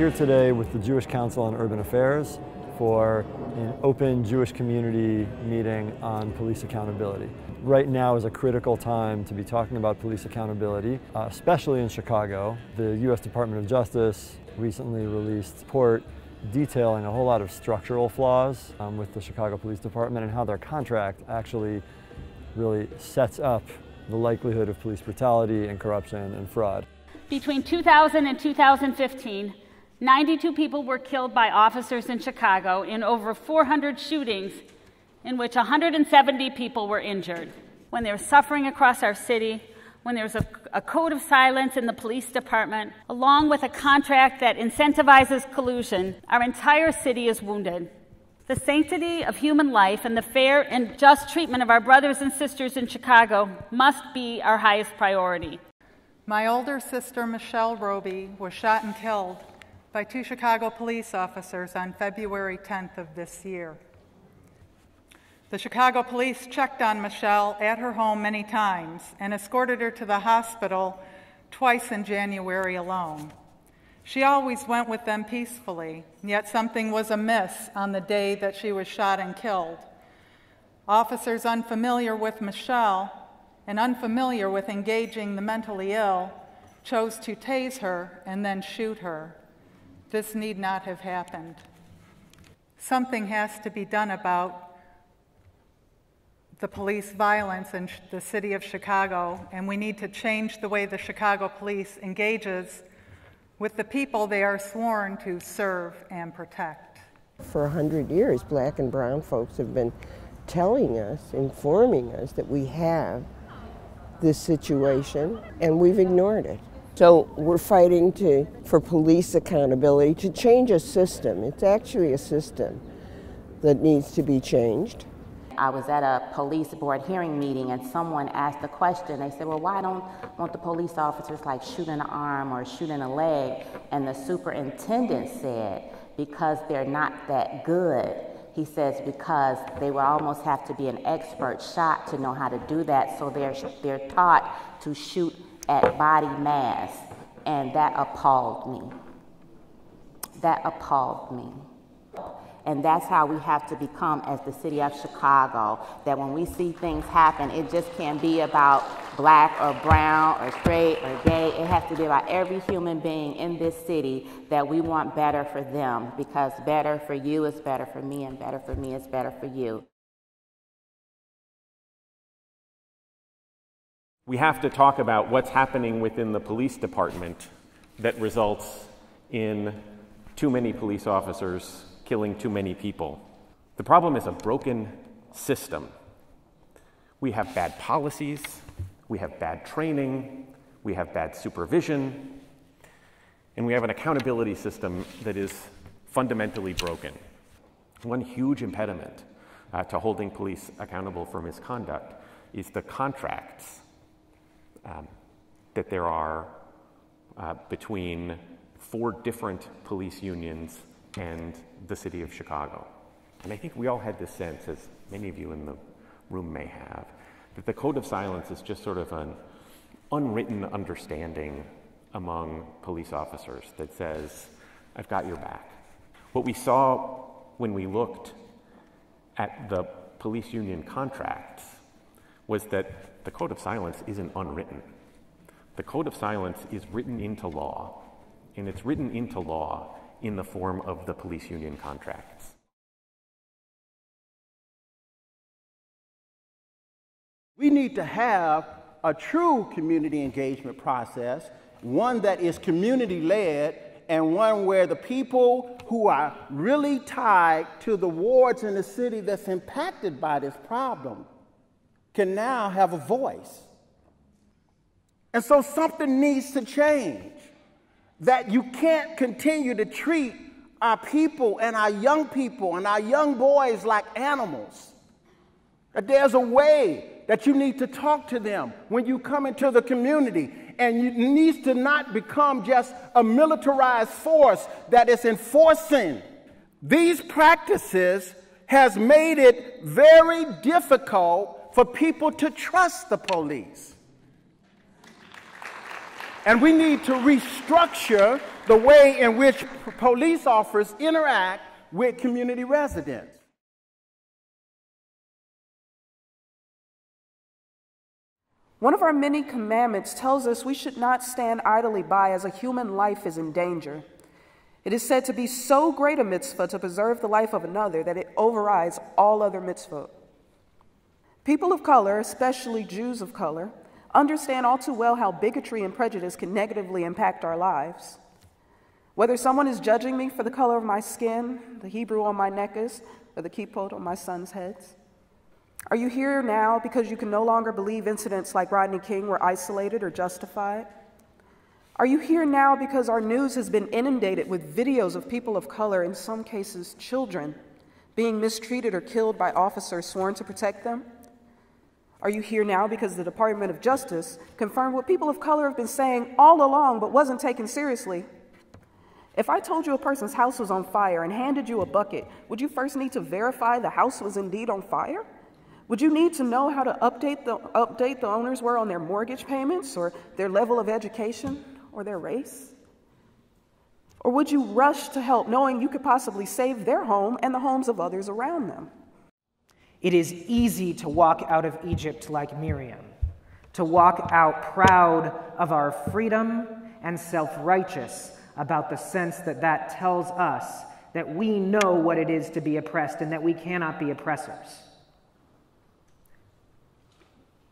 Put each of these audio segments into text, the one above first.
here today with the Jewish Council on Urban Affairs for an open Jewish community meeting on police accountability. Right now is a critical time to be talking about police accountability, uh, especially in Chicago. The U.S. Department of Justice recently released a report detailing a whole lot of structural flaws um, with the Chicago Police Department and how their contract actually really sets up the likelihood of police brutality and corruption and fraud. Between 2000 and 2015, 92 people were killed by officers in Chicago in over 400 shootings, in which 170 people were injured. When there was suffering across our city, when there was a, a, code of silence in the police department, along with a contract that incentivizes collusion, our entire city is wounded. The sanctity of human life and the fair and just treatment of our brothers and sisters in Chicago must be our highest priority. My older sister, Michelle Roby, was shot and killed by two Chicago police officers on February 10th of this year. The Chicago police checked on Michelle at her home many times and escorted her to the hospital twice in January alone. She always went with them peacefully, yet something was amiss on the day that she was shot and killed. Officers unfamiliar with Michelle and unfamiliar with engaging the mentally ill chose to tase her and then shoot her. This need not have happened. Something has to be done about the police violence in the city of Chicago, and we need to change the way the Chicago police engages with the people they are sworn to serve and protect. For a hundred years, black and brown folks have been telling us, informing us that we have this situation, and we've ignored it. So we're fighting to, for police accountability to change a system. It's actually a system that needs to be changed. I was at a police board hearing meeting and someone asked the question. They said, well, why don't want the police officers like shoot in the arm or shoot in a leg? And the superintendent said, because they're not that good. He says because they will almost have to be an expert shot to know how to do that. So they're, they're taught to shoot at body mass, and that appalled me. That appalled me. And that's how we have to become as the city of Chicago. That when we see things happen, it just can't be about black or brown or straight or gay. It has to be about every human being in this city that we want better for them because better for you is better for me, and better for me is better for you. We have to talk about what's happening within the police department that results in too many police officers killing too many people. The problem is a broken system. We have bad policies, we have bad training, we have bad supervision, and we have an accountability system that is fundamentally broken. One huge impediment uh, to holding police accountable for misconduct is the contracts um, that there are uh, between four different police unions and the city of Chicago. And I think we all had this sense, as many of you in the room may have, that the Code of Silence is just sort of an unwritten understanding among police officers that says, I've got your back. What we saw when we looked at the police union contracts was that the Code of Silence isn't unwritten. The Code of Silence is written into law, and it's written into law in the form of the police union contracts. We need to have a true community engagement process, one that is community led, and one where the people who are really tied to the wards in the city that's impacted by this problem can now have a voice. And so something needs to change. That you can't continue to treat our people and our young people and our young boys like animals. That there's a way that you need to talk to them when you come into the community. And it needs to not become just a militarized force that is enforcing. These practices has made it very difficult for people to trust the police. And we need to restructure the way in which police officers interact with community residents. One of our many commandments tells us we should not stand idly by as a human life is in danger. It is said to be so great a mitzvah to preserve the life of another that it overrides all other mitzvot. People of color, especially Jews of color, understand all too well how bigotry and prejudice can negatively impact our lives. Whether someone is judging me for the color of my skin, the Hebrew on my neck is, or the kippot on my son's heads. Are you here now because you can no longer believe incidents like Rodney King were isolated or justified? Are you here now because our news has been inundated with videos of people of color, in some cases children, being mistreated or killed by officers sworn to protect them? Are you here now because the Department of Justice confirmed what people of color have been saying all along but wasn't taken seriously? If I told you a person's house was on fire and handed you a bucket, would you first need to verify the house was indeed on fire? Would you need to know how to update the, update the owners were on their mortgage payments or their level of education or their race? Or would you rush to help knowing you could possibly save their home and the homes of others around them? It is easy to walk out of Egypt like Miriam, to walk out proud of our freedom and self righteous about the sense that that tells us that we know what it is to be oppressed and that we cannot be oppressors.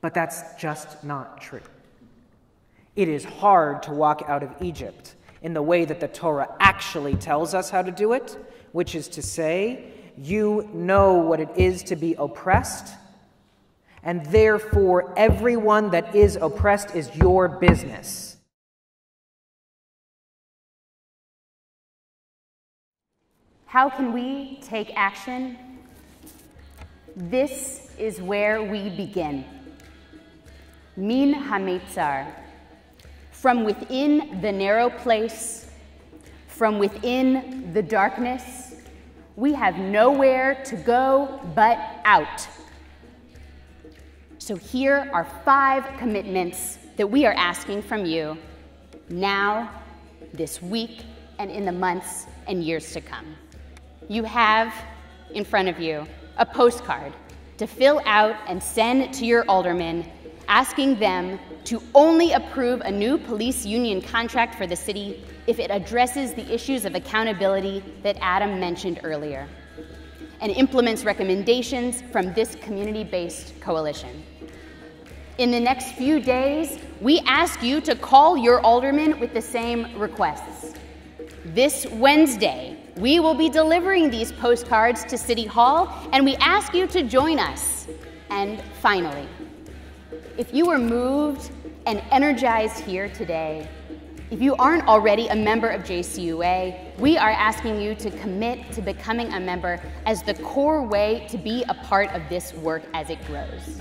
But that's just not true. It is hard to walk out of Egypt in the way that the Torah actually tells us how to do it, which is to say, you know what it is to be oppressed, and therefore everyone that is oppressed is your business. How can we take action? This is where we begin. Min Hamitzar, from within the narrow place, from within the darkness, we have nowhere to go but out. So here are five commitments that we are asking from you now, this week, and in the months and years to come. You have in front of you a postcard to fill out and send to your alderman asking them to only approve a new police union contract for the city if it addresses the issues of accountability that Adam mentioned earlier and implements recommendations from this community based coalition. In the next few days, we ask you to call your alderman with the same requests. This Wednesday, we will be delivering these postcards to City Hall, and we ask you to join us. And finally, if you were moved and energized here today, if you aren't already a member of JCUA, we are asking you to commit to becoming a member as the core way to be a part of this work as it grows.